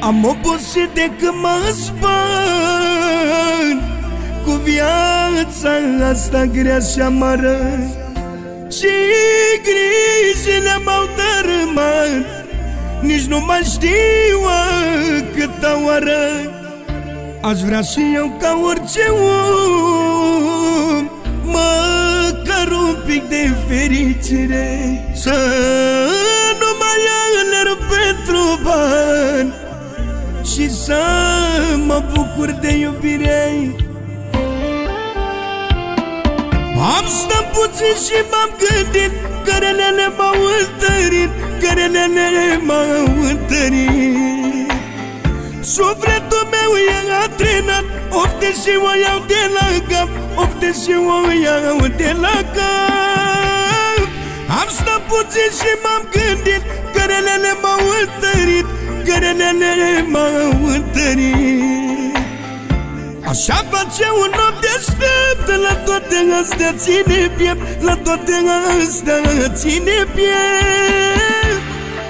Am obosit de când mă spun Cu viața asta grea și amară. Și grijile m-au dărâmat Nici nu mai știu câtă oară. Aș vrea și eu ca orice om Măcar un pic de fericire. Să nu mai alerg pentru bani Și să mă bucur de iubire. Am stat puțin și m-am gândit Cărelele m-au întărit Cărelele m-au întărit Sufletul meu e antrenat Ofte și o iau de la cap Ofte și o iau de la cap. Am stat puțin și m-am gândit Cărelele m-au întărit Cărelele m-au întărit. Așa face un om deștept La toate astea ține piept La toate astea ține piept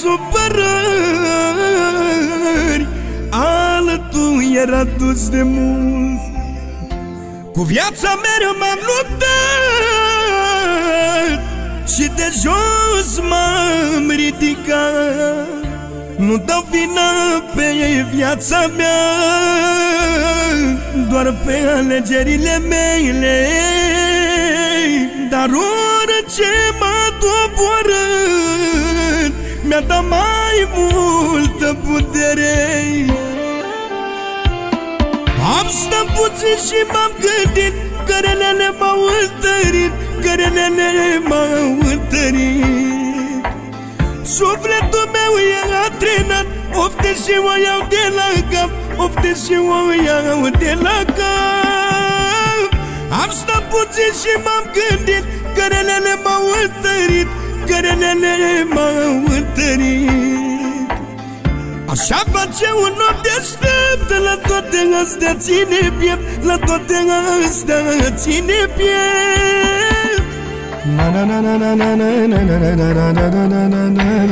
supărări Alătul era dus de mult Cu viața mereu m-am luptat Și de jos m-am ridicat. Nu dau vina pe viața mea Doar pe alegerile mele. Dar orice m-a doborât mi-a dat mai multă putere. Am stat puțin și m-am gândit Cărelele m-au întărit Cărelele m-au întărit. Sufletul meu e antrenat Ofte și o iau de la cap Ofte și o iau de la cap. Am stat puțin și m-am gândit Cărelele m-au întărit Cărelele m-au întărit Așa face un om deștept La toate astea ține piept La toate astea ține piept Na na na na na na na na na na na na na na na na na na